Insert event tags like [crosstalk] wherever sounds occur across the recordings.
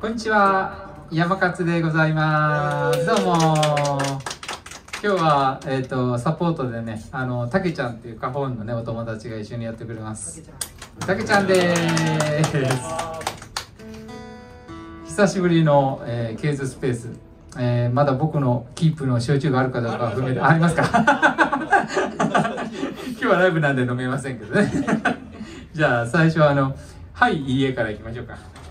こんにちは。山勝でございます。どうも。今日は、えーと、サポートでねあのたけちゃんっていうカホンのねお友達が一緒にやってくれます。たけちゃんです。[laughs] 久しぶりの、えー、ケーズスペース、えー、まだ僕のキープの焼酎があるかどうか不明でありますか？[laughs] 今日はライブなんで飲めませんけどね。[laughs] じゃあ最初はあの「はいいいえ」からいきましょうか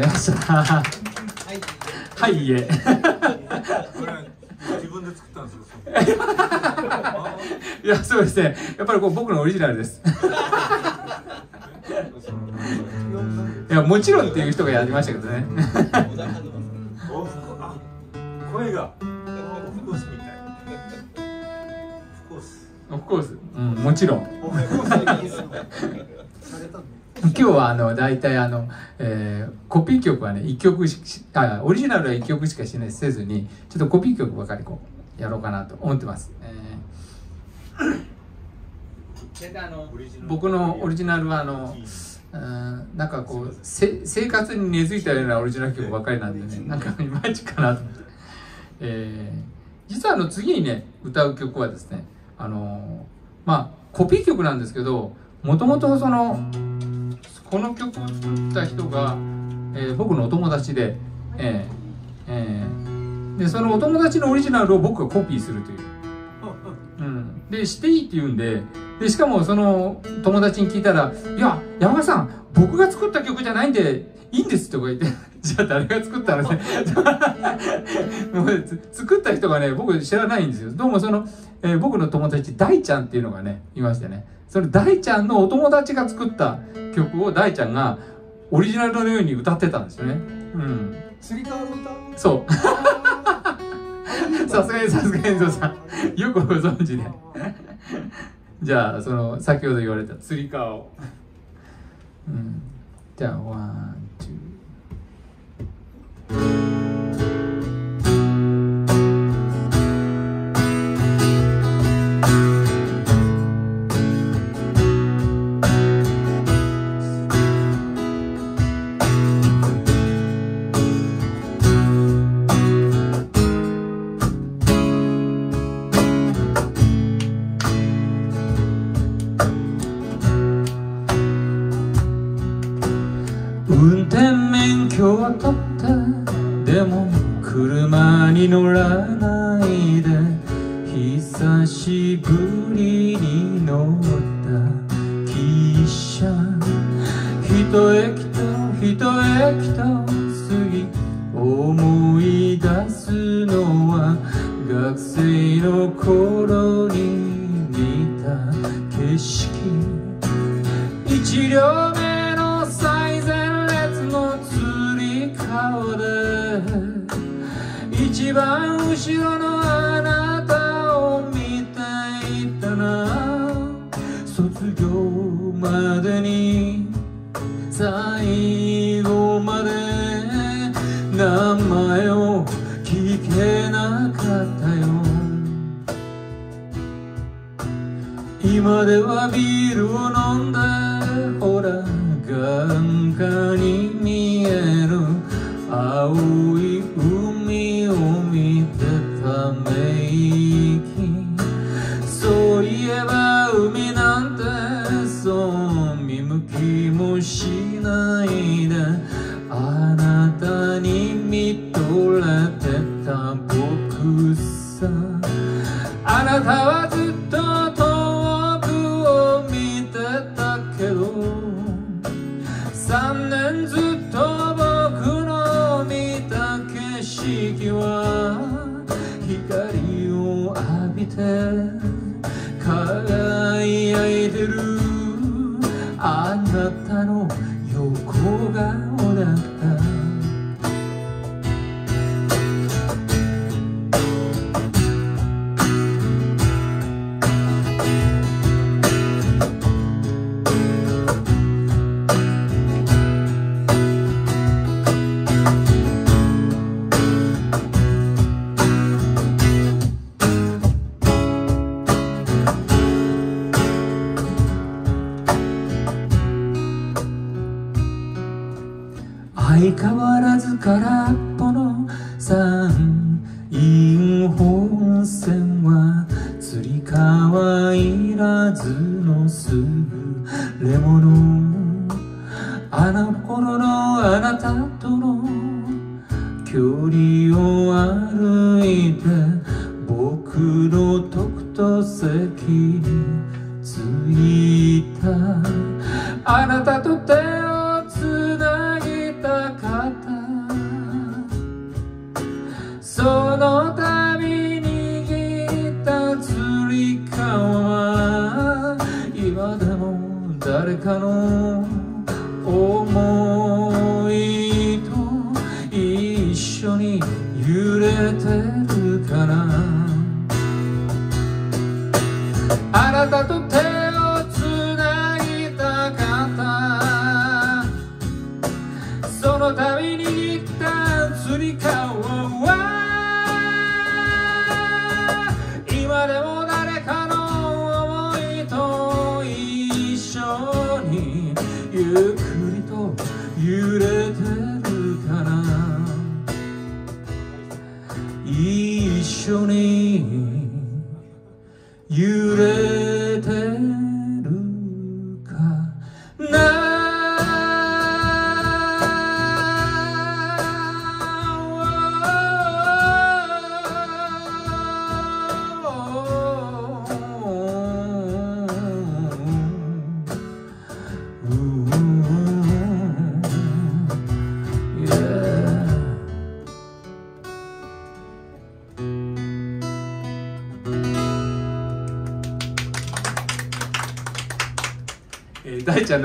でございました。はい、はい、いえ。自分で作ったんですよ。いや、そうですね。やっぱりこう僕のオリジナルです。やもちろんっていう人がやりましたけどね声がオフコースみたいオフコースオフコース、うん、もちろんオフコース今日はあの大体あの、えーコピー曲はね1曲しあオリジナルは1曲しかしないせずにちょっとコピー曲ばかりこうやろうかなと思ってます、えー。[coughs] 僕のオリジナルはあのうんなんかこうせ生活に根付いたようなオリジナル曲ばっかりなんでねなんかいまいちかなと思って、えー実はあの次にね歌う曲はですねあのまあコピー曲なんですけどもともとそのこの曲を作った人が、えー僕のお友達で、えーえーでそのお友達のオリジナルを僕がコピーするという。うん、でしていいって言うんででしかもその友達に聞いたら「いや山田さん僕が作った曲じゃないんでいいんです」とか言って「[laughs] じゃあ誰が作ったの？ね [laughs]」もう作った人がね僕知らないんですよ。どうもその、えー僕の友達大ちゃんっていうのがねいましてね。その大ちゃんのお友達が作った曲を大ちゃんがオリジナルのように歌ってたんですよね。うん。釣り革の歌？そう。さすがにさすがにさ。んよくご存知でじゃあその先ほど言われた釣り革を、うん、じゃあワンツー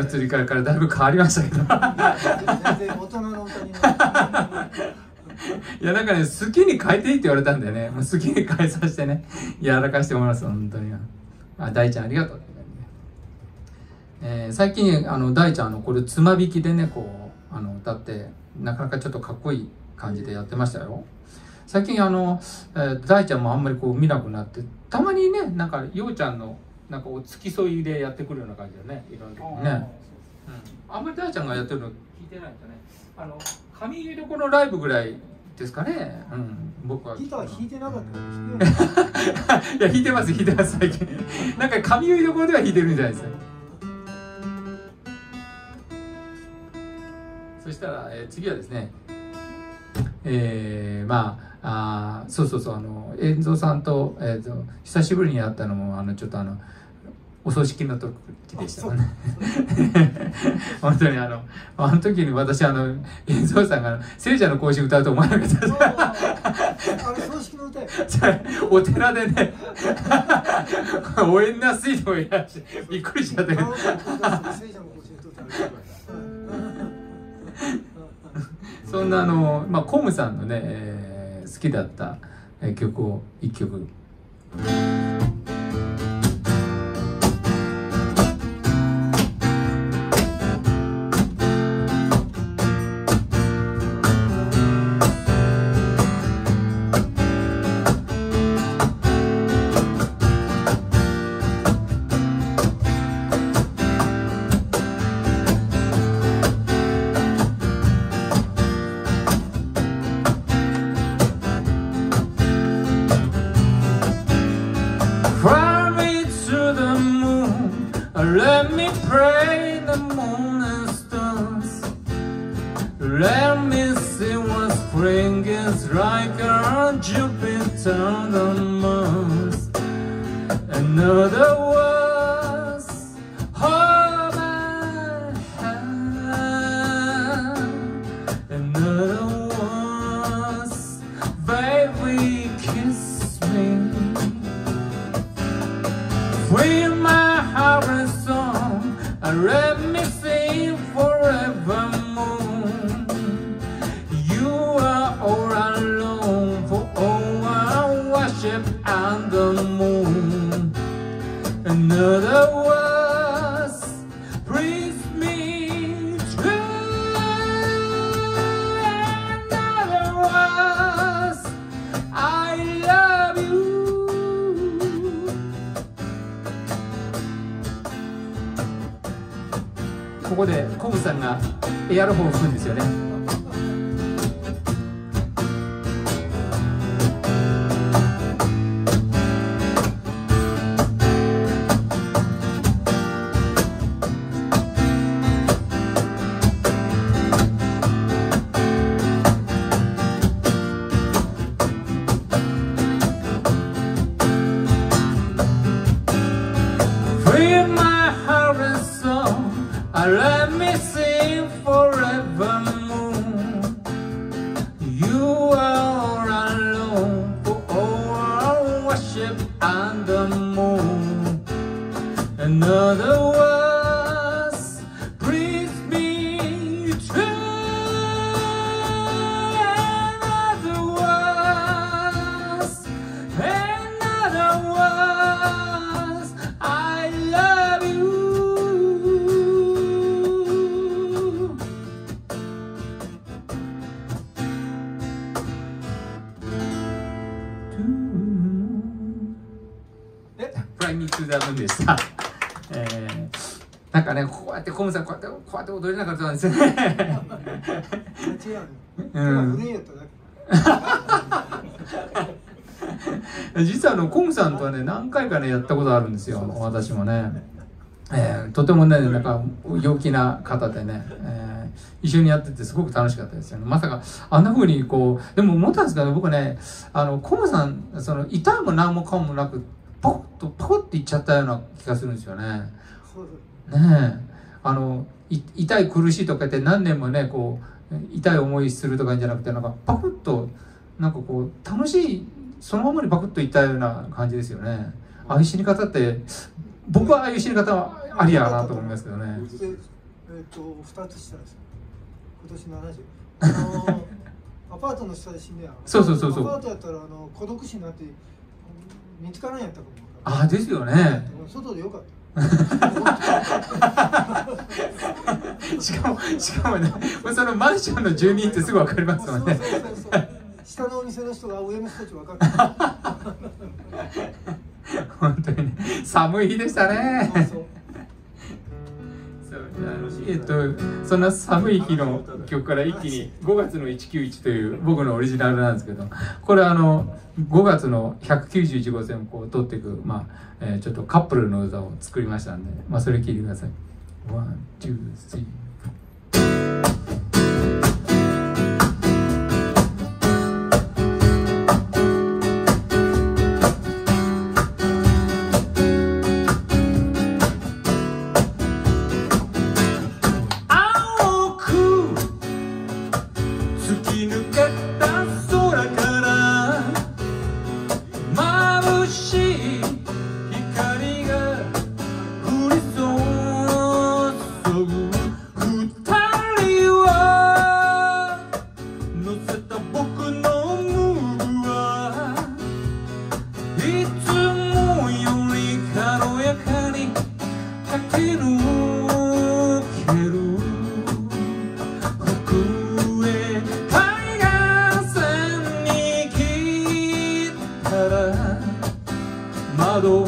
釣りからからだいぶ変わりましたけど。全然大人の歌になるいやなんかね好きに変えていいって言われたんでね。もう好きに変えさせてね。やらかしてもらいます本当にあ大ちゃんありがとうえー最近あの大ちゃんあのこれつま弾きでねこうあの歌ってなかなかちょっとかっこいい感じでやってましたよ。最近あの、えー大ちゃんもあんまりこう見なくなってたまにねなんかようちゃんのなんかお付き添いでやってくるような感じだね。いろんな時にね。うん、あんまり大ちゃんがやってるの聞いてないんだね。あの上入床のライブぐらいですかね、うん、僕は。ギター弾いてなかったらいい。[laughs] や弾いてます弾いてます最近。[laughs] なんか上入床では弾いてるんじゃないですか。そしたら、えー次はですね。えー、まああーそうそうそう。あの遠蔵さんと,、えー、と久しぶりに会ったのもあのちょっとあのお葬式の時でしたね。[laughs] 本当にあのあの時に私あの遠蔵さんが「聖者の行進歌うと思わなかった。[laughs] お寺でねお縁なすいともいらっしゃびっくりしちゃって。そんなあの、まあ、コムさんのね、えー好きだったえー曲を一曲座分でした。えーなんかね、こうやってコムさん、こうやって、こうやって踊れなかったんですよね。うん。実はあのコムさんとはね何回かねやったことあるんですよ私もね、えーとてもねなんか陽気な方でね、えー一緒にやっててすごく楽しかったですよねまさかあんな風にこうでも思ったんですけど僕ねあのコムさんその痛いも何もかもなくポコッとポコッといっちゃったような気がするんですよね。ねえあのい痛い苦しいとか言って何年もねこう痛い思いするとかじゃなくてなんかパクッとなんかこう楽しいそのままにパクッといったような感じですよねああいう死に方って僕はああいう死に方はありやなと思いますけどねで、えっ、と二つ下です。今年七十。あの [laughs] アパートの下で死んだやん。そうそうそうそうアパートやったらあの孤独死になって見つからんやったかも。ああですよね外でよかった。[laughs] しかもしかもねそのマンションの住人ってすぐ分かりますもんね。下のお店の人が上の人たち分かる。[laughs] 本当にね寒い日でしたねそうそう。えっとそんな寒い日の曲から一気に5月の191という僕のオリジナルなんですけどこれはあの5月の191号線をこう取っていく、まあえーちょっとカップルの歌を作りましたんで、まあ、それ聞いてください。ワン、ツ来たら窓を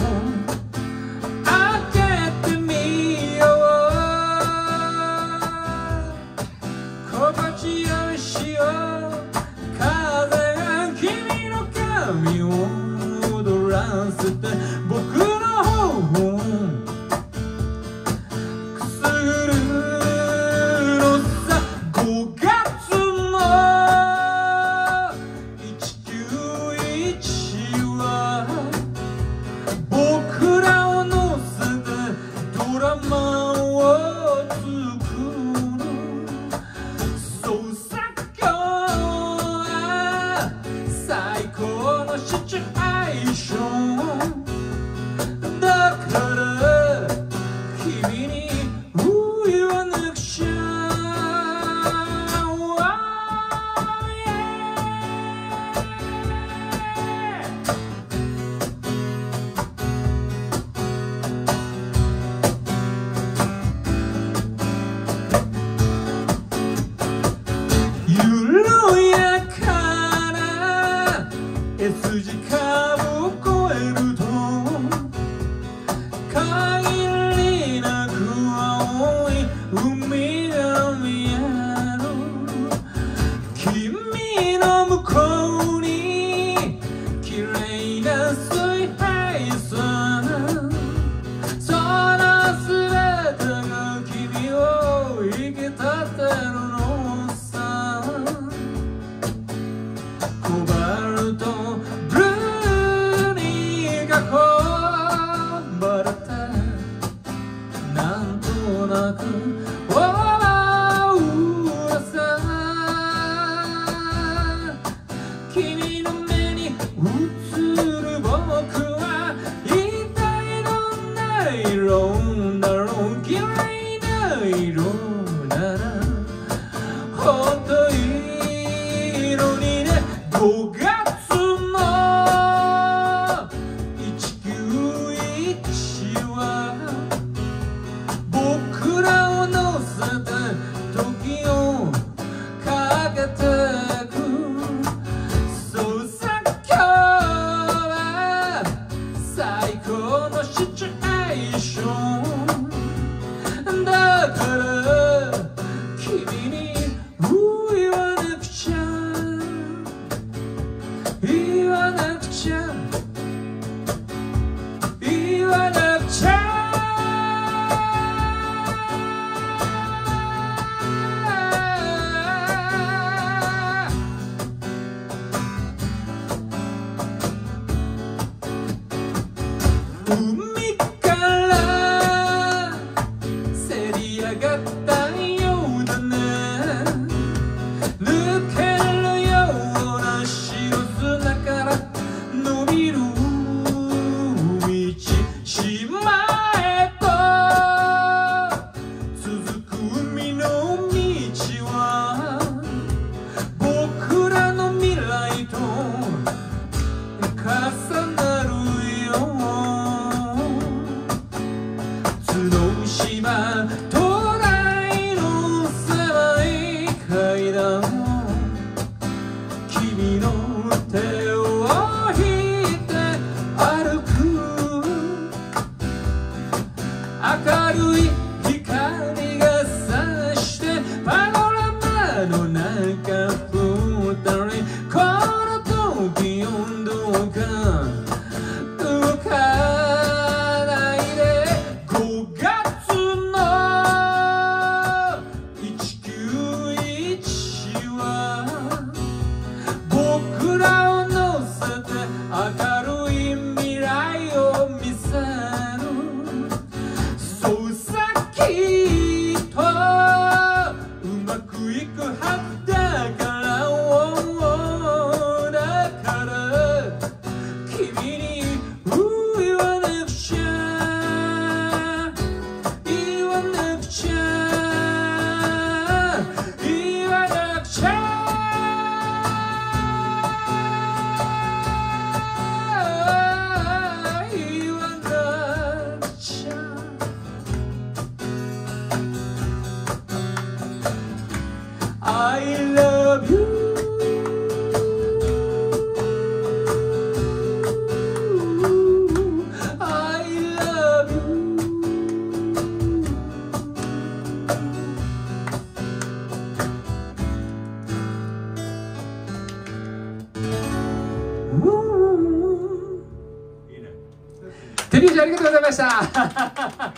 ありがとうございました。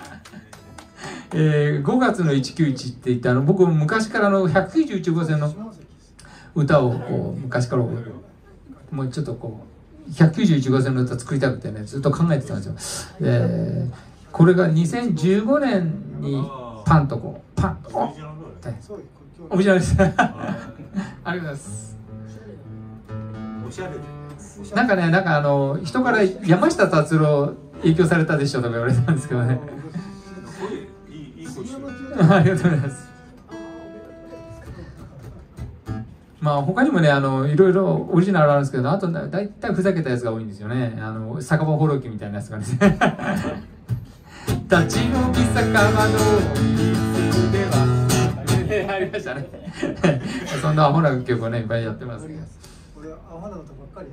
[laughs] えー、5月の191って言ってあの僕昔からの191号線の歌をこう昔からもうちょっとこう191号線の歌作りたくてねずっと考えてたんですよ、えー、これが2015年にパンとこうパンとおオリジナルです。[laughs] ありがとうございます。おしゃれなんかねなんかあの人から山下達郎影響されたでしょとか言われたんですけどね。ありがとうございます。まあ他にもねあのいろいろオリジナルあるんですけどあとだいたいふざけたやつが多いんですよね。あの酒場放浪記みたいなやつがですね。[laughs] 立ち飲み酒場の。水ではありましたね。そんなアホな曲をねいっぱいやってます俺アホなことばっかり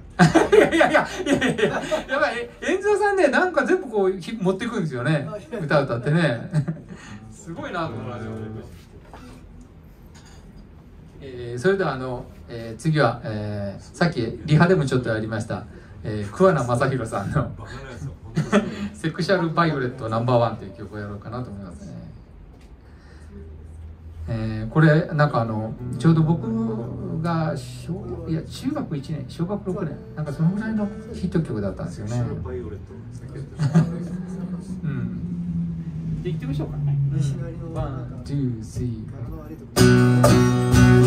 や。[laughs] いやいやいやいやいややばい。遠藤さんねなんか全部こうひ持っていくんですよね。歌歌ってね。[laughs] すごいなと思いますよ、えー、それではあの、えー、次は、えー、さっきリハでもちょっとやりました、えー、桑名正宏さんのバカなやつ本当に「[laughs] セクシャル・バイオレットナンバーワン」という曲をやろうかなと思いますね。えー、これなんかあのちょうど僕が小いや中学1年小学6年なんかそのぐらいのヒット曲だったんですよね。うん。で行ってみましょうか。西成のワなんか one, two, three。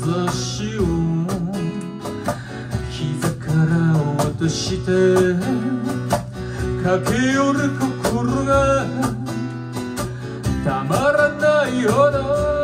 差しを膝から落として駆け寄る心がたまらないほど。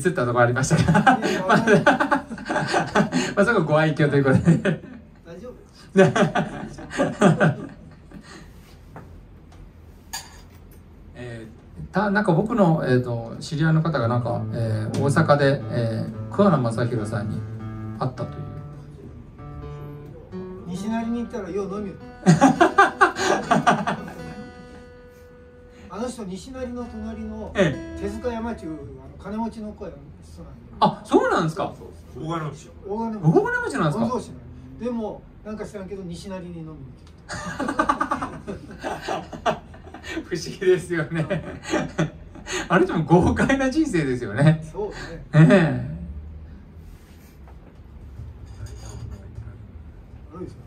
ミスったところありましたがまあまあそこご愛嬌ということで。大丈夫？えーたなんか僕の、えー、と知り合いの方がなんか、えー大阪で、えー桑名正宏さんに会ったという。西成に行ったらよう飲みよあの人西成の隣のええ。手塚山中あの金持ちの声の人なんであそうなんですか？大金持ちよ。大金持ち。なんですか？ででもなんか知らんけど西成に飲みに行 [laughs] 不思議ですよね。あれでも豪快な人生ですよね。くそうですね。ええ。そうですよね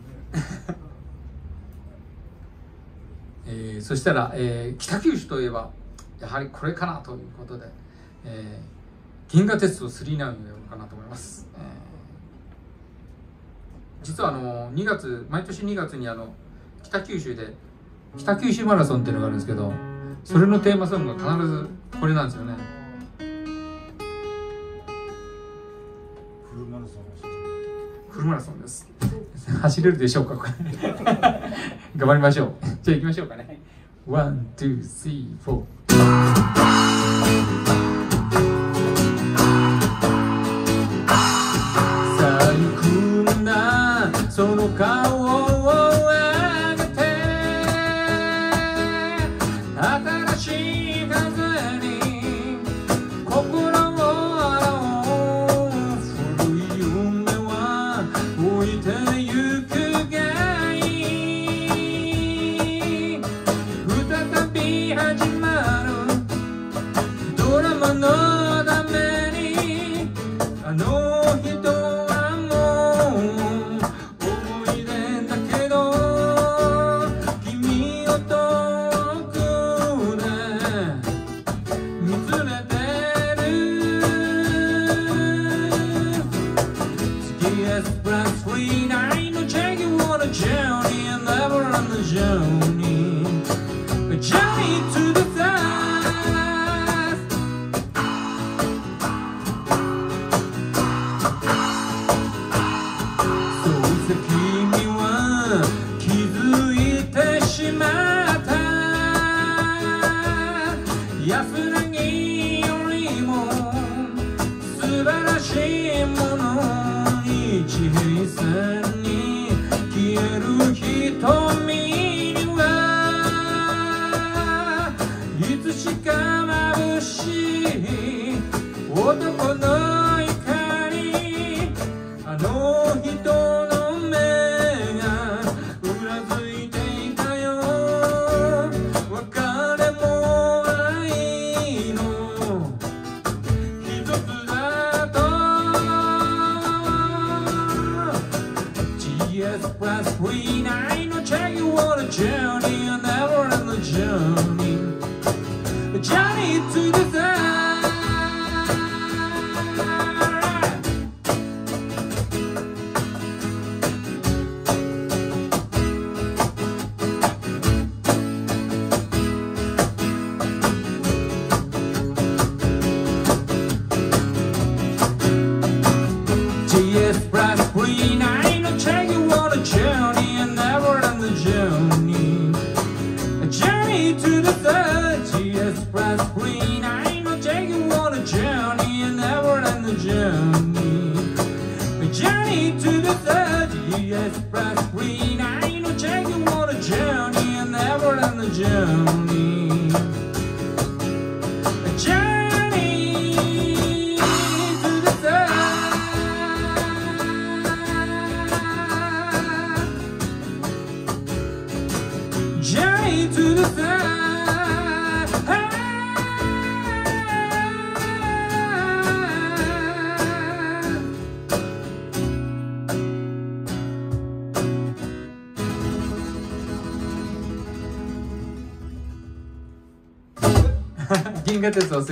えーそしたら、えー北九州といえばやはりこれかなということで、えー銀河鉄道999かなと思います、えー実はあの2月毎年2月にあの北九州で北九州マラソンっていうのがあるんですけどそれのテーマソングが必ずこれなんですよね。フルマラソン。フルマラソンです。走れるでしょうか？これ。頑張りましょう。じゃあ行きましょうかね。ワン、ツー、スリー、フォー。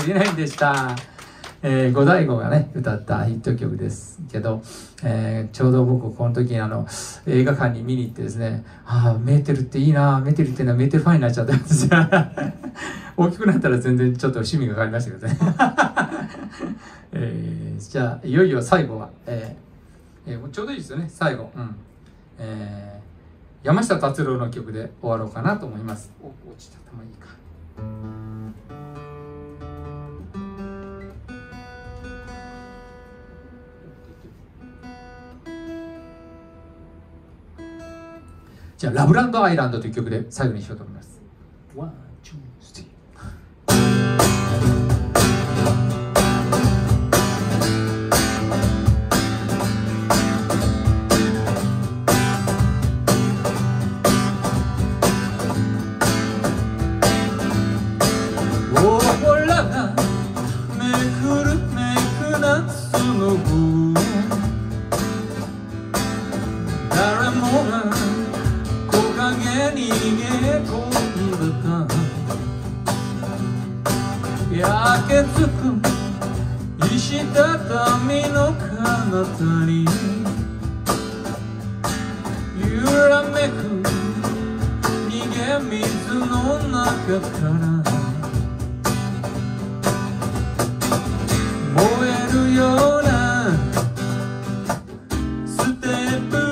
すぎないんでした。えー、五代悟がね、歌ったヒット曲ですけど、えー、ちょうど僕、この時、あの、映画館に見に行ってですね、ああ、メーテルっていいなメーテルっていうのはメーテルファンになっちゃったんですよ。[laughs] 大きくなったら全然ちょっと趣味が変わりましたけどね。[laughs] えー、じゃあ、いよいよ最後は、えーえー、ちょうどいいですよね、最後。うん。えー、山下達郎の曲で終わろうかなと思います。お落ちちゃった、もいいか。じゃあ、ラブランドアイランドという曲で最後にしようと思います。One, two, three. したたみの彼方に。揺らめく。逃げ水の中から。燃えるような。ステップ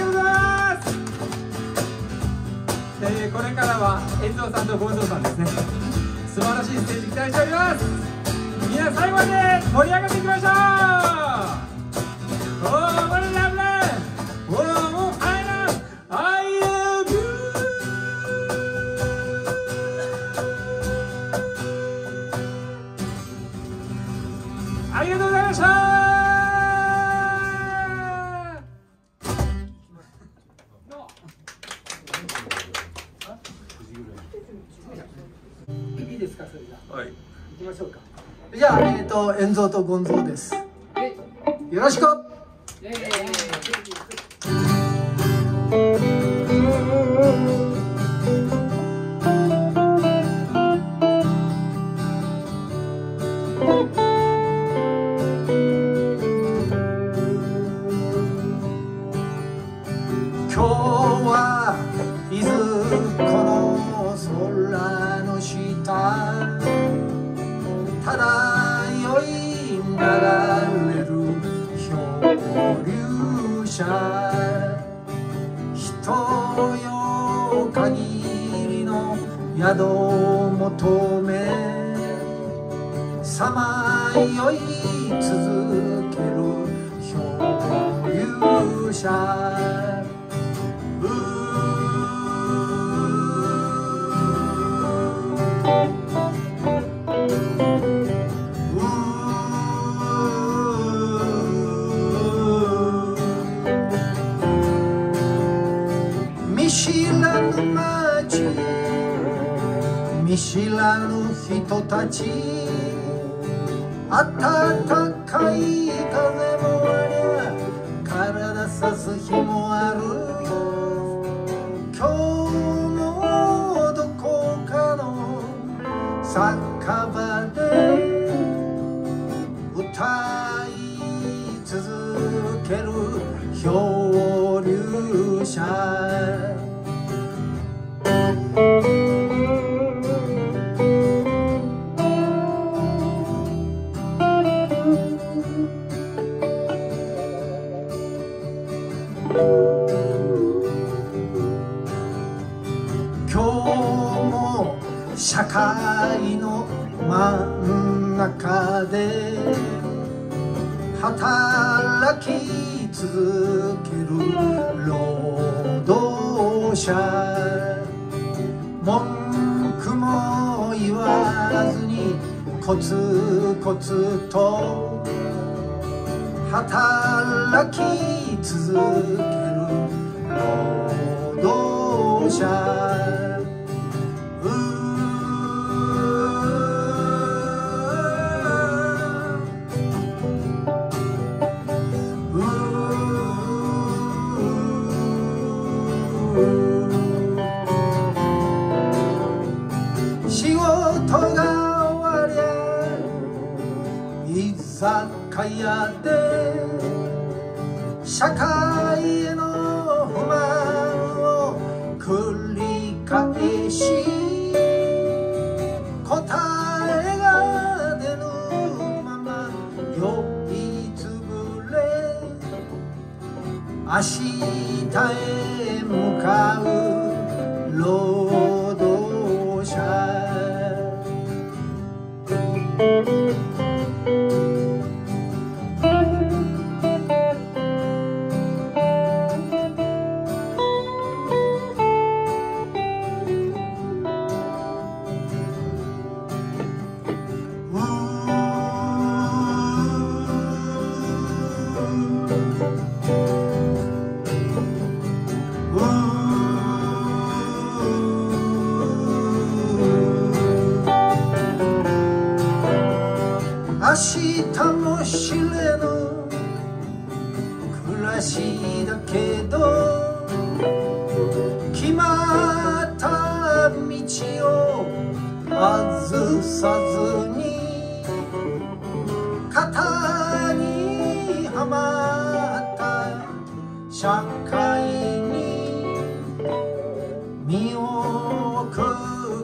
遠藤さんと郷蔵さんですね。素晴らしいステージ期待しております。みん最後まで盛り上がっていきましょう。Gonzalo. コツと働き続けるの。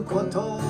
过头。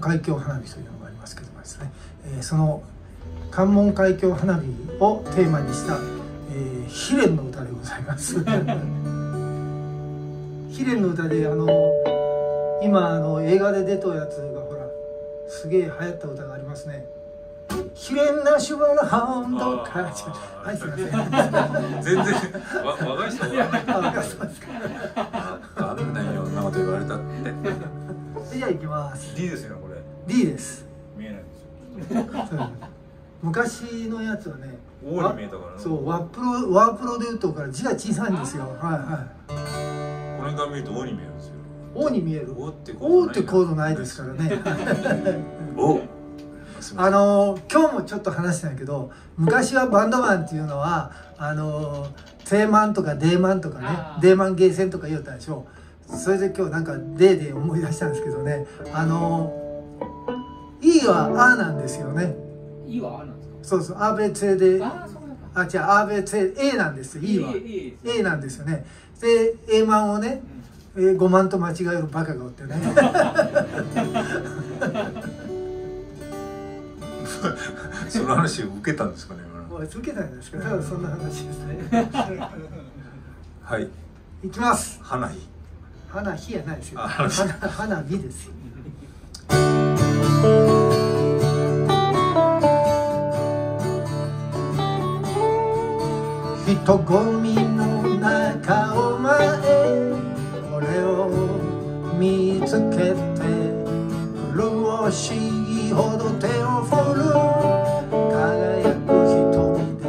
門海峡花火というのがありますけどもですね、えーその関門海峡花火をテーマにした、えー、悲恋の歌でございます。[laughs] 悲恋の歌であの今あの映画で出たやつがほらすげえ流行った歌がありますね。悲恋な主語の本当か。はいすいません。全然わ若い人はあそうですかあんなようなこと言われたって [laughs] じゃあ行きます。D ですよこれ D です。見えないんですよ昔のやつはね。O に見えたからねそうワープロワープロで打っとくから字が小さいんですよ。はいはい。これから見ると O に見えるんですよ O に見える。O ってコ O ってコードないですからね。[laughs] あの今日もちょっと話したんやけど昔はバンドマンっていうのはあのテーマンとかデーマンとかねデーマンゲーセンとか言うたでしょそれで今日なんかデーで思い出したんですけどねあの E は「あ」なんですよね。いいわなんですそうそう。アーベツェで。かあそうなんだあ違う。アーベツェ A なんですよ。E は。いいいい A なんですよね。で A マンをね、えー、5万と間違えるバカがおってね。[laughs] その話を受けたんですかね今の。もう続けたんですか？ただそんな話ですね。はい。いきます。花火。花火やないですよ。花火ですよ [laughs] 人混みの中お前これを見つけて潤しいほど手を振る輝く瞳で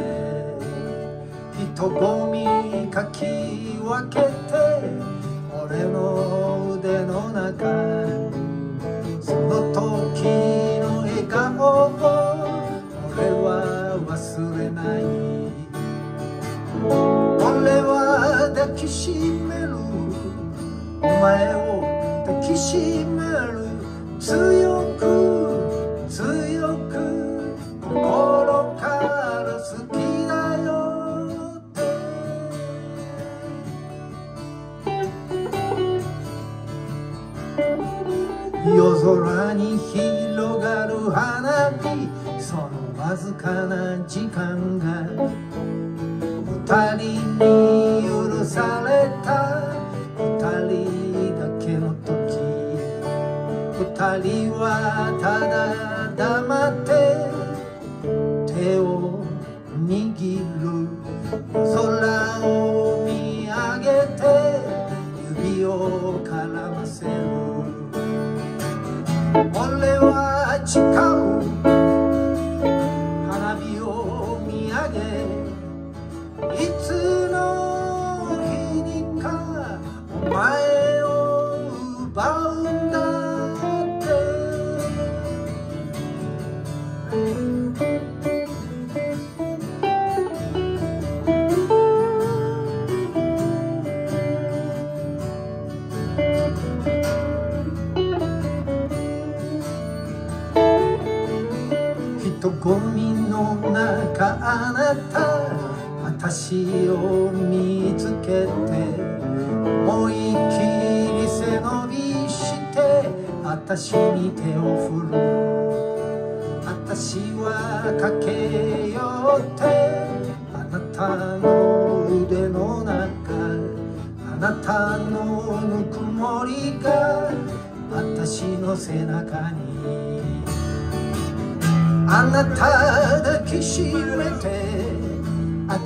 人混みかき分けきしめる。お前を抱きしめる。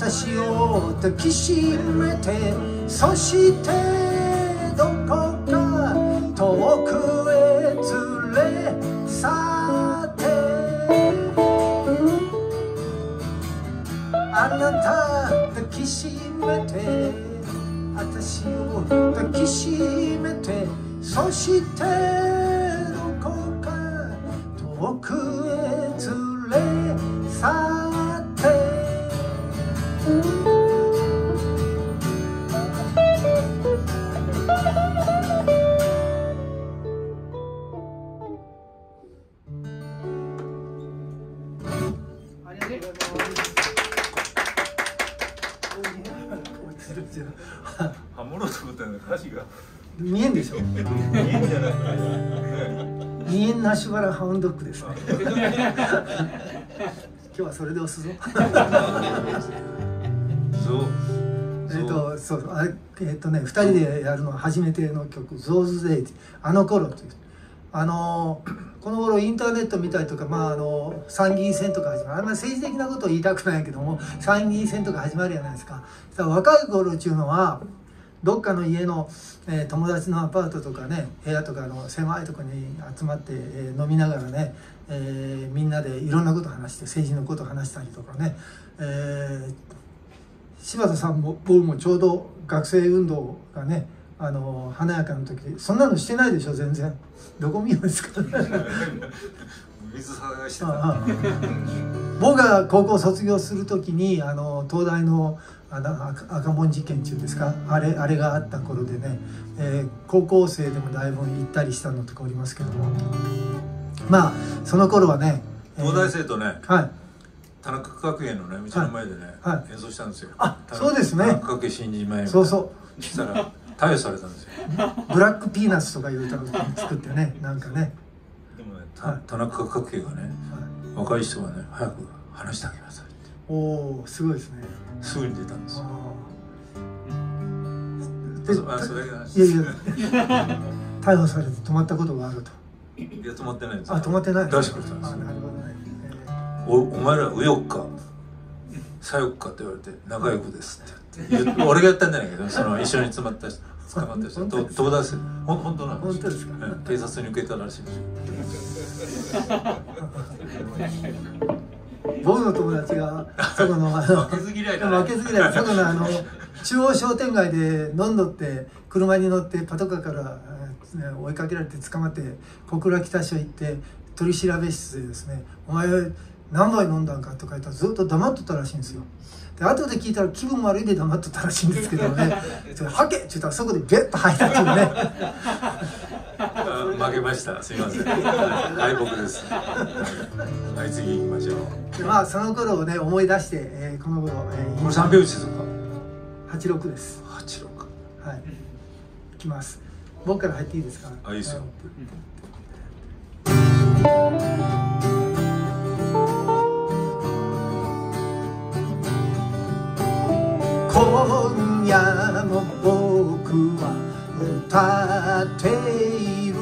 私を抱きしめてそしてどこか遠くへ連れ去って。あなた抱きしめて。私を抱きしめて。そしてですね。[laughs] 今日はそれで押すぞ。[laughs] そう。えっとそう。そうあれえっとね2人でやるのは初めての曲「ゾーズデイ」あの頃という。あのこの頃インターネット見たりとか、まあ、あの参議院選とか始まる。あんまり政治的なことを言いたくないけども参議院選とか始まるじゃないですか。だから若い頃っていうのはどっかの家の、えー友達のアパートとかね部屋とかの狭いところに集まって、えー飲みながらね、えーみんなでいろんなこと話して政治のこと話したりとかね、えー柴田さんも僕もちょうど学生運動がねあの華やかな時そんなのしてないでしょ全然。どこ見るんですか？水探してあたあ。僕が高校卒業する時にあの東大のあの赤赤門事件中ですか？あれあれがあった頃でね、えー高校生でもだいぶ行ったりしたのとかおりますけども。まあその頃はね、えー東大生とねはい。田中角栄のねうちの前でね、はい。演奏したんですよ。あそうですね。田中角栄新人前そうそう。したら逮捕されたんですよ。ブラックピーナッツとかいう歌を作ってねなんかね、でもねたはい。田中角栄がねはい。若い人はね早く話してあげなさいっておおすごいですね。すぐに出たんですよ。あそれだけの話いやいや。逮捕されて止まったことがあると。いや止まってないんです。あ止まってない。出してくれたんですよ。おお前ら右翼か左翼かって言われて仲良くですって言って。俺がやったんじゃないけどその一緒に詰まった人捕まった人。と本当で本当なの本当ですか？うん警察に受けたらしいんです [laughs] 僕の友達がそこのあの負けず嫌いだね負けず嫌いそこのあの中央商店街で飲んどって車に乗ってパトカーからえー追いかけられて捕まって小倉北署行って取り調べ室でですね「お前何杯飲んだんか?」とか言ったらずっと黙っとったらしいんですよ。で後で聞いたら気分悪いで黙っとったらしいんですけどね「それ吐け!」って言ったらそこでビュッと吐いたっていうね。あ負けました。すいません。敗北です。はい次行きましょう。でまあその頃をね思い出して、えーこの頃、えーこれ三拍子ですか？86です。八六。はい。いきます。僕から入っていいですか？あいいですよ今夜も僕は歌っている。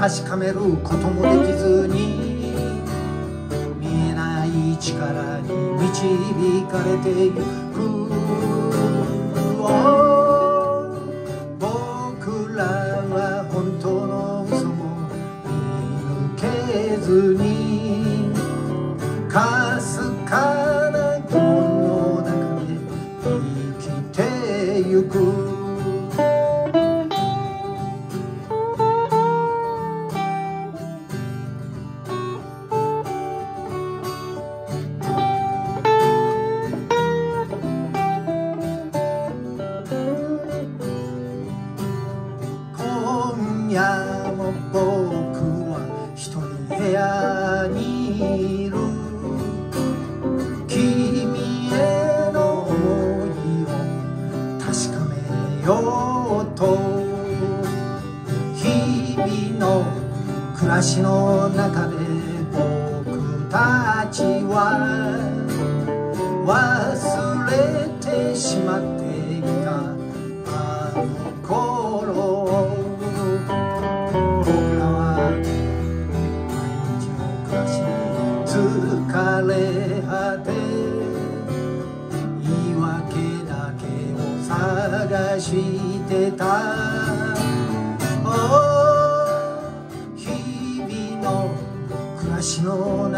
確かめることもできずに見えない力に導かれていく。の暮らしの中で僕たちは忘れてしまった。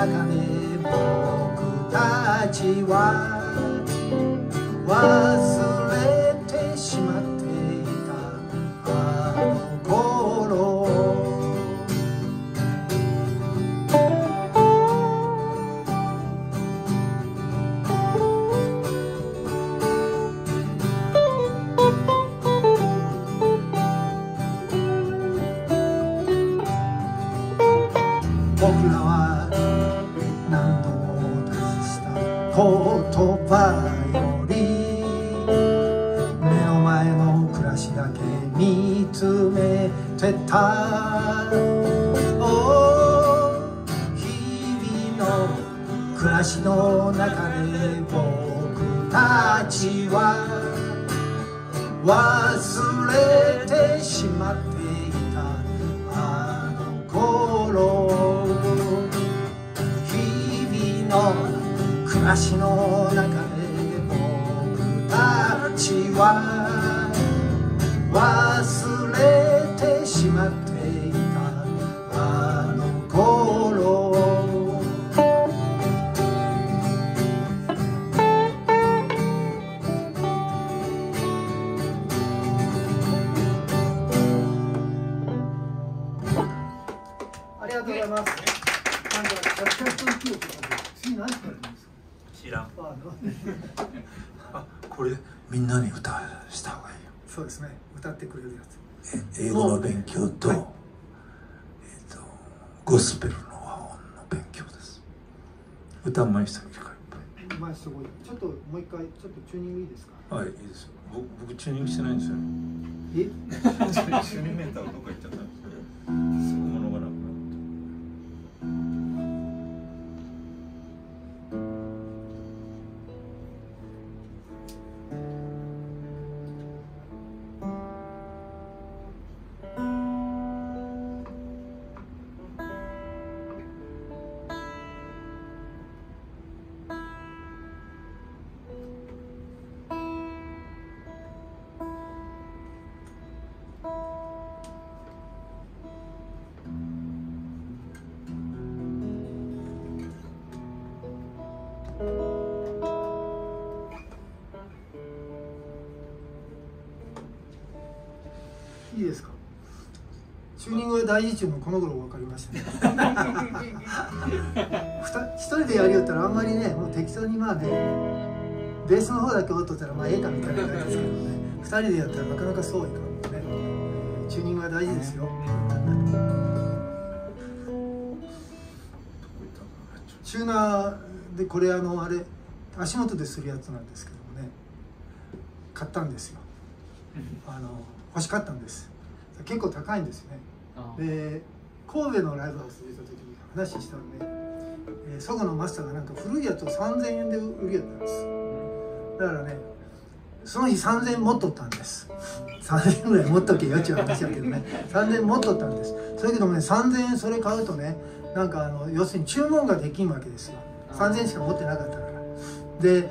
中で僕たちはちょっとチューニングいいですか？はいいいですよ。僕僕チューニングしてないんですよえ、チューニングメンタルどこ行っちゃったんですかすューニングが大事中のこの頃分かりましたね。[laughs] 一人でやりよったらあんまりね、もう適当にまあね、ベースの方だけ音取ったらまあええかみたいな感じですけどね。二人でやったらなかなかそういかんのでね。チューニングが大事ですよ。チューナーでこれあのあれ足元でするやつなんですけどもね買ったんですよあの欲しかったんです結構高いんですよねで神戸のライブハウスに出た時に話したんで、えー、そこのマスターがなんか古いやつを3000円で売りやったんです。だからねその日3000円持っとったんです。3000円ぐらい持っとけよっちゅう話やけどね。3000円持っとったんです。それけどもね3000円それ買うとねなんかあの要するに注文ができんわけですよ。3000円しか持ってなかったから。で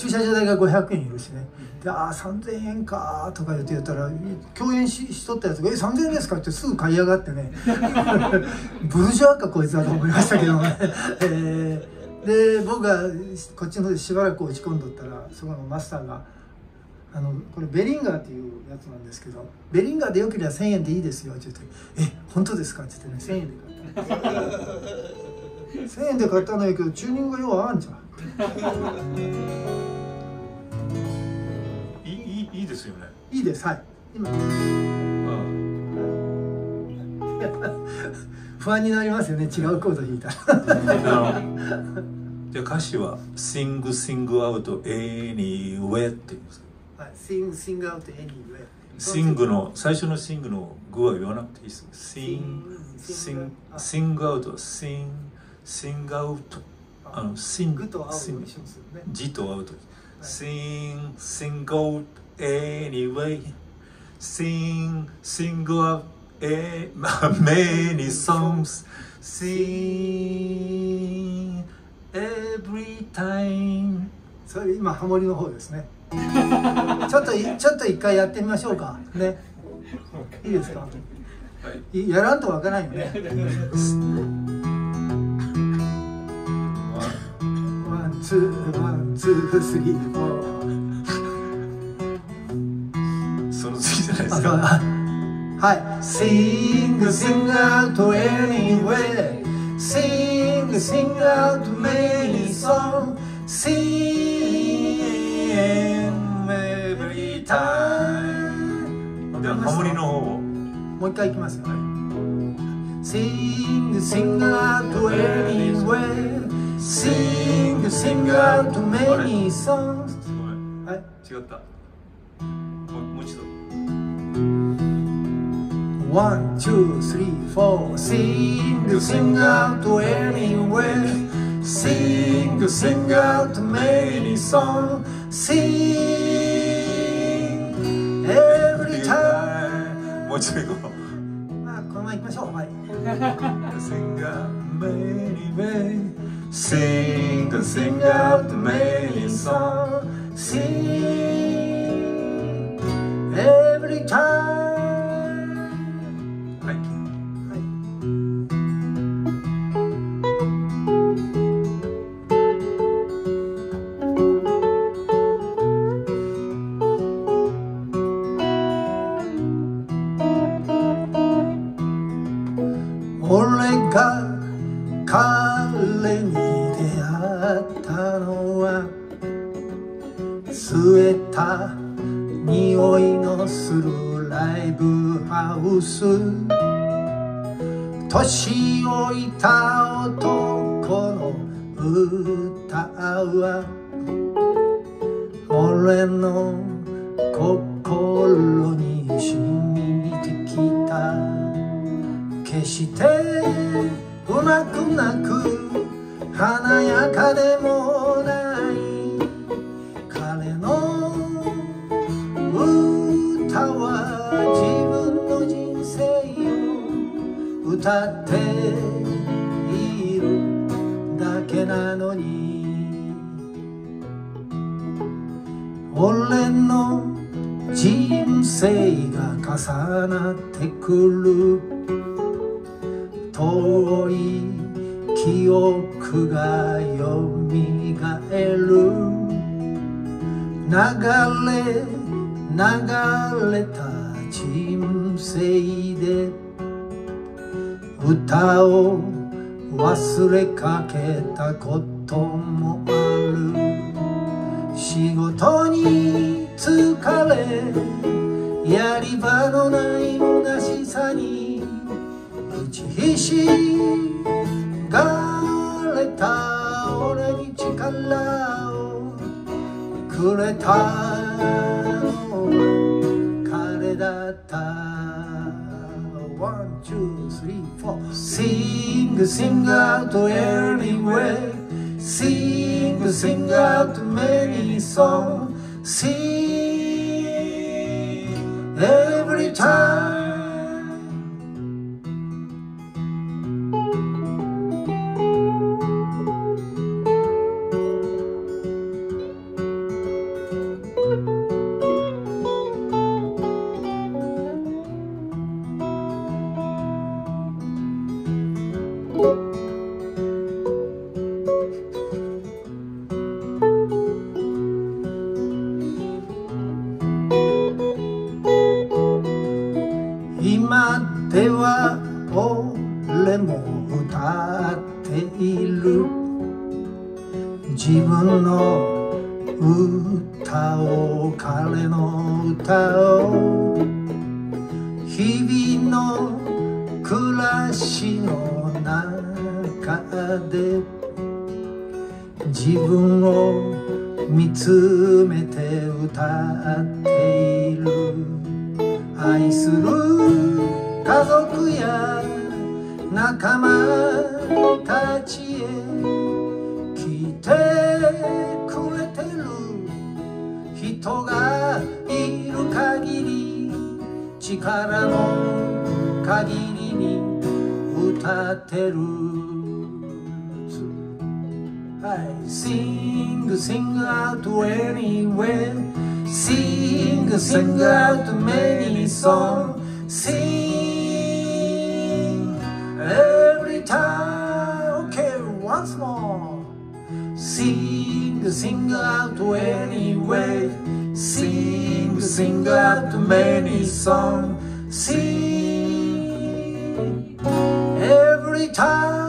駐車場代が500円いるしね。でああ3000円かとか言って言ったら共演ししとったやつが「え3000円ですか?」ってすぐ買い上がってね。[laughs] ブルジョアかこいつはと思いましたけどね、えーで僕がこっちの方でしばらく落ち込んどったらそこのマスターが「あのこれベリンガーっていうやつなんですけどベリンガーでよければ1000円でいいですよ」って言って「え本当ですか?」って言ってね1000円で買った。[laughs] 1000円で買ったんだけどチューニングがよう合わんじゃんいいいいですよね。いいです。はい。今。あ不安になりますよね。違うコード弾いたら。[laughs] じゃあ歌詞は「Sing Sing Out Anywhere」って言うんですはい。Sing Sing out anyway シングの最初のシングの具は言わなくていいです。シン、シン、シングアウト、シン、シングアウト。あの、シン、グ。とアウトシンにしますよね。字とアウト。シン、シング anyway。シン、シングアウト、え、[laughs] many songs。Sing every time。それ今ハモリの方ですね。ちょっといちょっと一回やってみましょうか。ね。[laughs] い。いですか？はい。いやらんとわからないよね [laughs] one two one two three four その次じゃないですあそうか。はい。Sing, sing out anywhere. Sing, sing out many songs. Sing every time. では、ハモリの方を。もう一回いきますよ。はい Sing, sing out anywhere. Sing, sing out many songs ごめんはい違ったもうもう一度 One, two, three, four Sing, sing out anywhere Sing, sing out many songs Sing every time もう一度行こうまあこのまま行きましょうはい Sing [laughs] out many Sing and sing out the mailing song Sing every time. っているだけなのに。俺の人生が重なってくる。けた力の限りに歌ってる I sing, sing out anywhere. Sing, sing out many songs. Sing every time. Okay, once more. Sing, sing out anywhere. Sing, sing out many songs. Sing every time.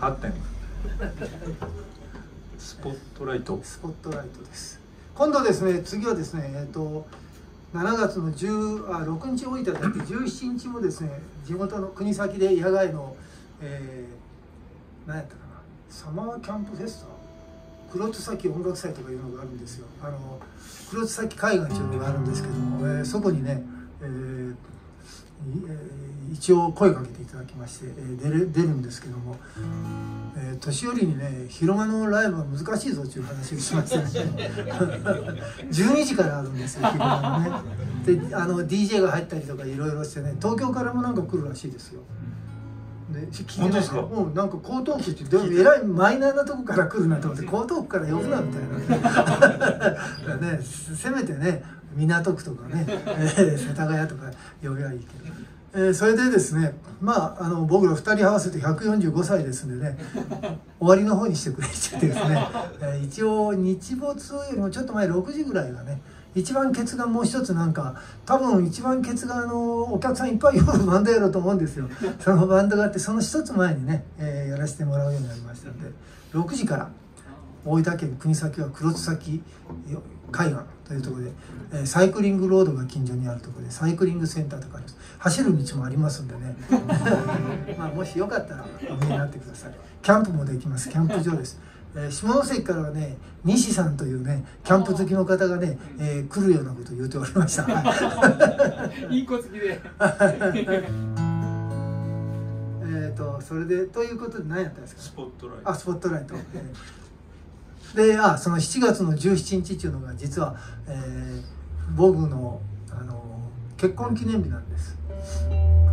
8点スポットライト。スポットライトです。今度ですね、次はですね、えっ、と7月の10あ6日置いただって17日もですね、地元の国先で野外の、えー、何やったかな、サマーキャンプフェスタ？黒津崎音楽祭とかいうのがあるんですよ。あの黒津崎海岸というのがあるんですけども、えーそこにね、えーいえー一応声かけていただきまして、えー出れ出るんですけども、えー年寄りにね広間のライブは難しいぞという話をしましてね12時からあるんですよ広間のね。であの DJ が入ったりとかいろいろしてね東京からもなんか来るらしいですよ。で本当ですか？うん、なんか江東区ってでもえらいマイナーなとこから来るなと思って江東区から呼ぶなみたいなね [laughs] せせめてね港区とかね、えー世田谷とか呼びゃいいけど。えーそれでですねまああの僕ら2人合わせて145歳ですんでね [laughs] 終わりの方にしてくれって言ってですね、えー一応日没よりもちょっと前6時ぐらいがね一番ケツがもう一つなんか多分一番ケツがあのお客さんいっぱい夜バンドやろうと思うんですよ。[laughs] そのバンドがあってその一つ前にね、えーやらせてもらうようになりましたんで6時から大分県国東は黒津崎海岸というところで、えーサイクリングロードが近所にあるところでサイクリングセンターとかあります。走る道もありますんでね。[laughs] まあもしよかったらお見えになってください。キャンプもできます。キャンプ場です、えー下関からはね西さんというねキャンプ好きの方がね、えー来るようなことを言っておりました。[laughs] [laughs] いい子付きで。えっとそれでということで何やったんですか？スポットライト。あスポットライト。であその7月の17日っていうのが実は、えー僕のあの結婚記念日なんです。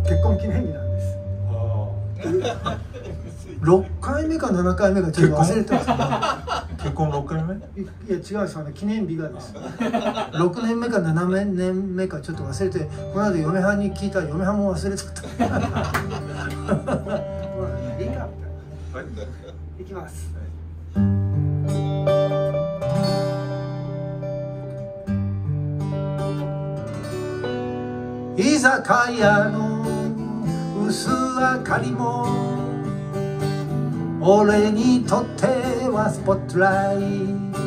結婚記念日なんです。あ。6回目か7回目かちょっと忘れてますあ結婚6回目？いいや違うんですあの記念日がです。6年目か7年目かちょっと忘れてこの間嫁はんに聞いたら嫁はんも忘れちゃった居酒屋の薄明かりも俺にとってはスポットライト。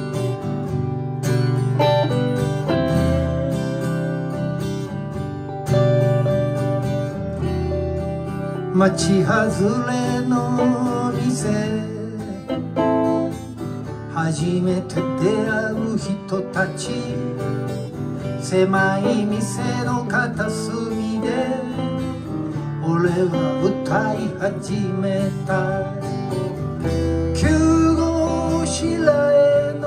町外れの店初めて出会う人たち。狭い店の片隅で俺は歌い始めた。急号白への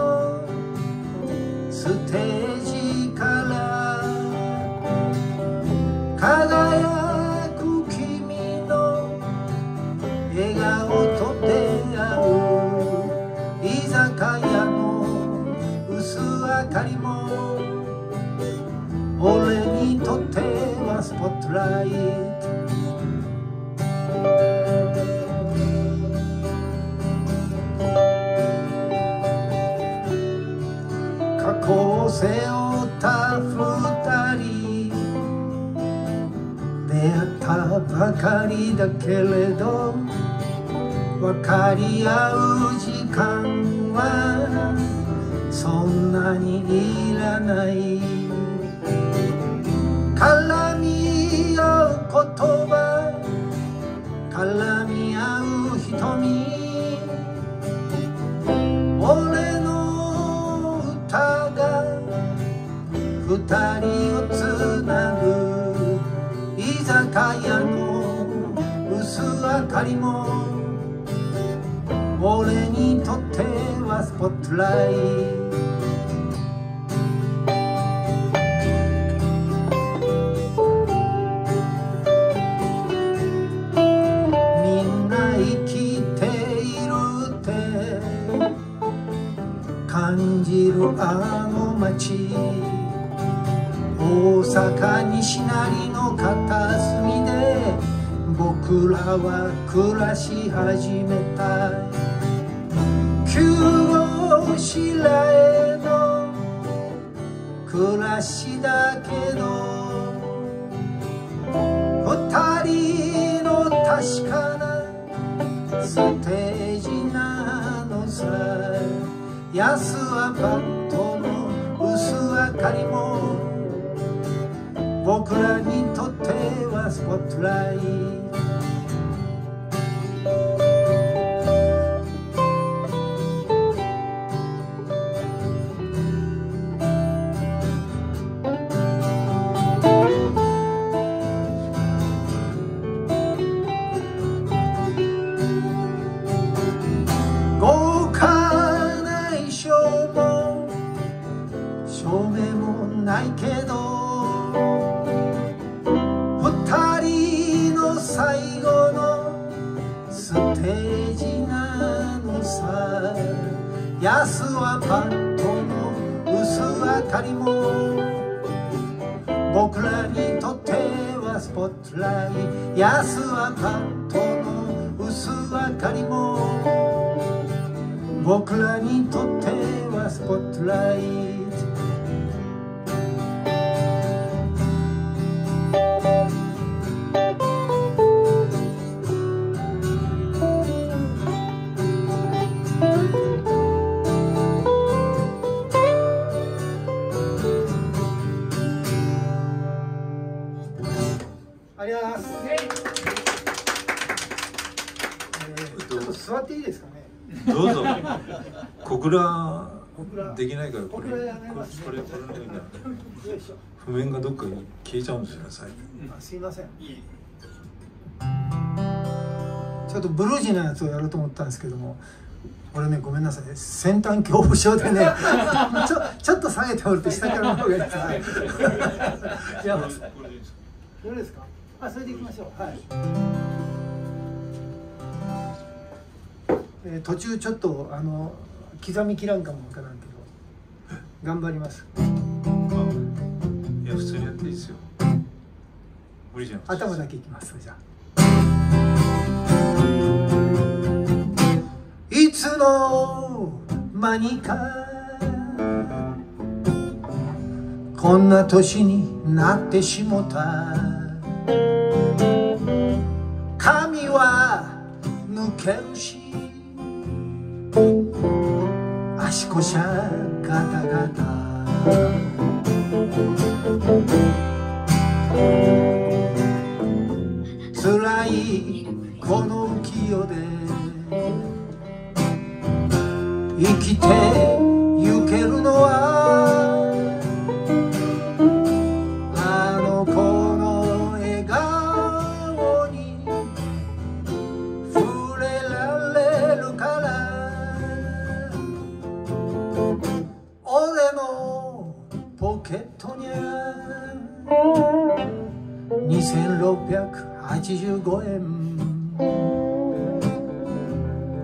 ステージから輝く君の笑顔と出会う居酒屋の薄明かりも俺にとってはスポットライト。過去を背負った二人。出会ったばかりだけれど分かり合う時間はそんなにいらない。俺の歌が二人をつなぐ。居酒屋の薄明かりも。俺にとってはスポットライト。阪西成の片隅で僕らは暮らし始めた急をしらえの暮らしだけど二人の確かなステージなのさ。安アパートの薄明かりも僕らにとってはスポットライトポットライト安アパートの薄明かりも僕らにとってはスポットライト。ありがとうございます。えーちょっと座っていいですかね。どうぞ [laughs] 小倉小倉できないからこれこれこれこれのよいしょ。譜面がどっかに消えちゃうんですよね最近あすいません。ちょっとブルージーなやつをやろうと思ったんですけども。俺ねごめんなさい先端恐怖症でねちょちょっと下げておると下からの方がいいですねいやどれですかあそれでいきましょう。はい、えー途中ちょっとあの刻み切らんかもわからんけど。頑張ります。いや普通にやっていいですよ。無理じゃん頭だけいきますじゃあ。いつの間にかこんな年になってしもた髪は抜けるし足腰はガタガタ。辛いこの浮世で生きてゆけるのは685円。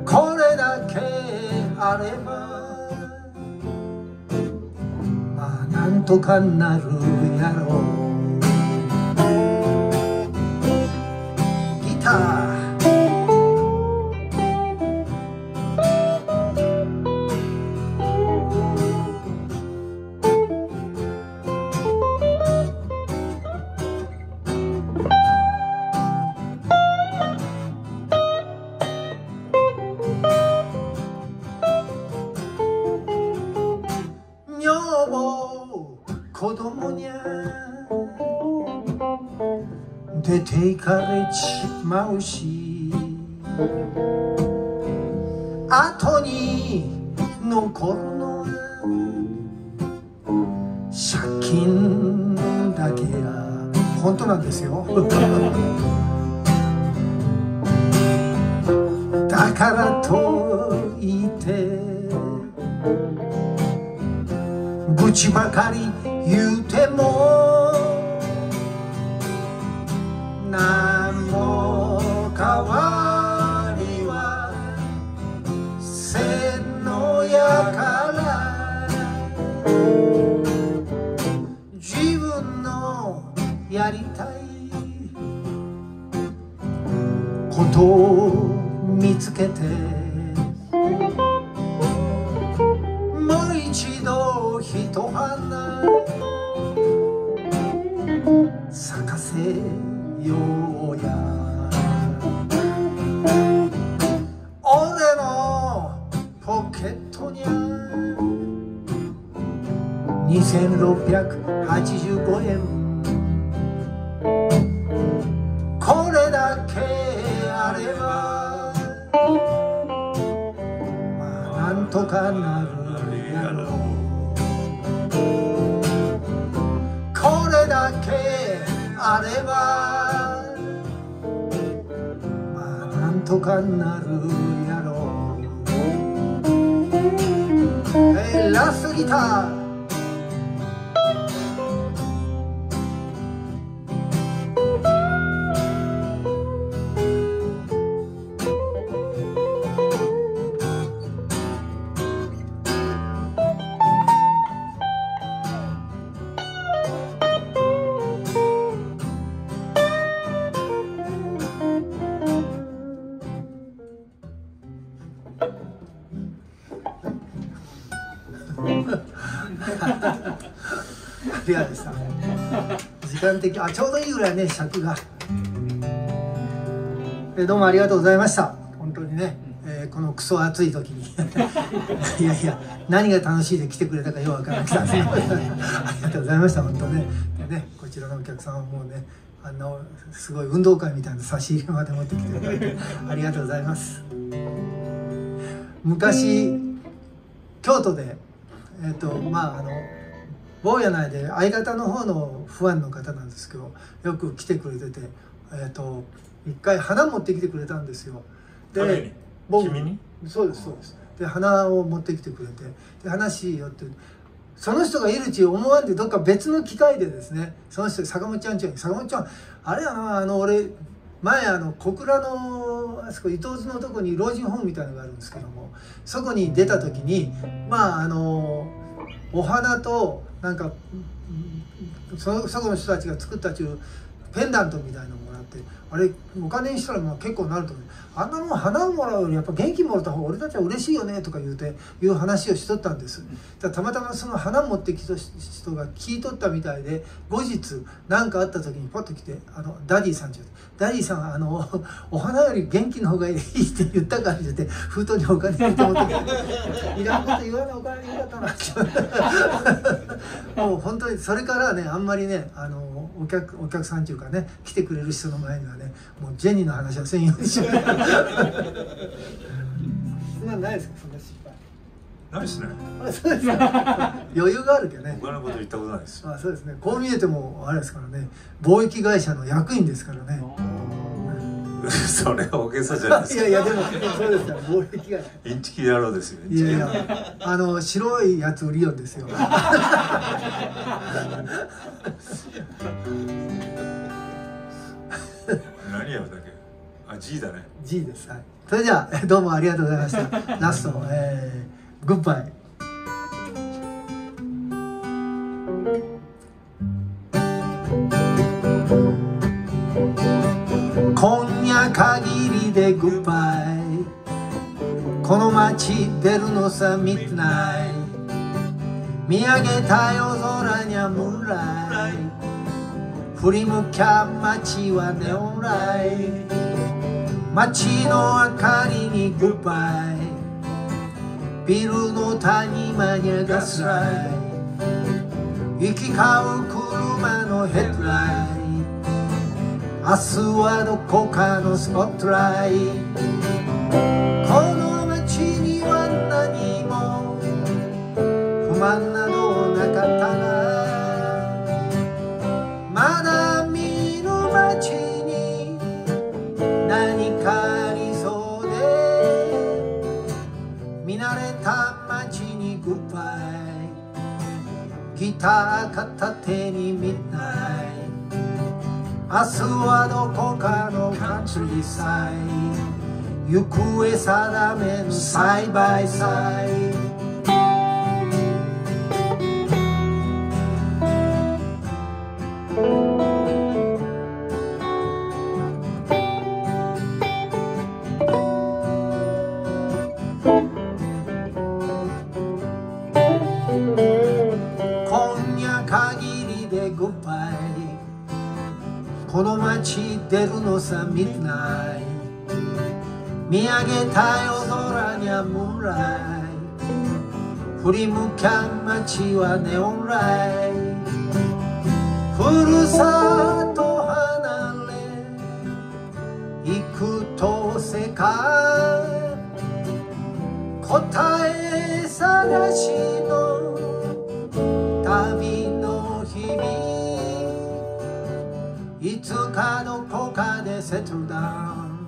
これだけあればまあなんとかなるやろう。ギター。ちまありがとうでした時間的あちょうどいいぐらいね尺が。えどうもありがとうございました。本当にね、えーこのクソ暑い時に。[laughs] いやいや何が楽しいで来てくれたかようわからなくて [laughs] ありがとうございました。本当ね。でねこちらのお客さんはもうねあんなすごい運動会みたいな差し入れまで持ってきてくれてありがとうございます。昔京都でえっ、とまああの坊や内で相方の方のファンの方なんですけどよく来てくれててえっ、と一回花持ってきてくれたんですよ。誰に？僕そうですそうです。で花を持ってきてくれてで話よってその人がいるうち思わんでどっか別の機会でですねその人坂本ちゃんちゃん坂本ちゃんあれやなあの俺前あの小倉のあそこ伊東津のとこに老人ホームみたいのがあるんですけどもそこに出た時にまああのお花となんかそそこの人たちが作ったちゅうペンダントみたいのもらってあれお金にしたらまあ結構なると思う。あんなもん花をもらうよりやっぱ元気もらった方が俺たちは嬉しいよねとか言うていう話をしとったんです。だからたまたまその花持ってきた人が聞いとったみたいで後日何かあった時にパッと来て「あのダディさん」ちゅうてダディさんあの [laughs] お花より元気の方がいいって言ったから言って封筒にお金入れて持ってきていらんこと言わないお金によかったなって。[laughs] もう本当にそれからねあんまりねあのお客お客さんっていうかね来てくれる人の前にはねもうジェニーの話はせんようにしよう。そんなんないですか？そんな失敗。ないですね。あそうですか余裕があるけどね。他のこと言ったことないです。あそうですね。こう見えてもあれですからね。貿易会社の役員ですからね。[laughs] それは大げさじゃないですか。いやいやでもそうですよ。貿易会社。インチキ野郎ですよインチキ。いやいや。あの白いやつ売りよんですよ。[laughs] 何やるだけあ G だね。G です。はい。それじゃあ [laughs] どうもありがとうございました。[laughs] ラスト、えー、グッバイ今夜限りでグッバイこの街出るのさミッドナイト見上げた夜空にゃムーンライト。振り向きゃ街はネオンライト街の明かりにグッバイ。ビルの谷間にガスライ行き交う車のヘッドライン。明日はどこかのスポットライトた片手にミッナイ明日はどこかのカントリーサイ行方定めのサイバのさミッドナイト見上げた夜空にはムーンライ振り向かん街はネオンライふるさと離れ行くと世界。答え探しの settle down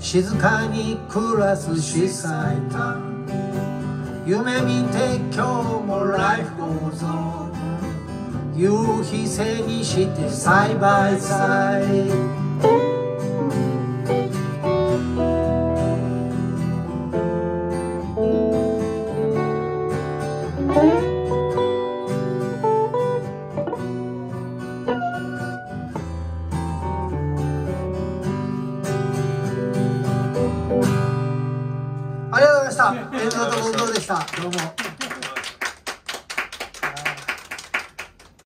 静かに暮らす小さいタ夢見て今日もライフゴーゾン夕日背にしてサイバ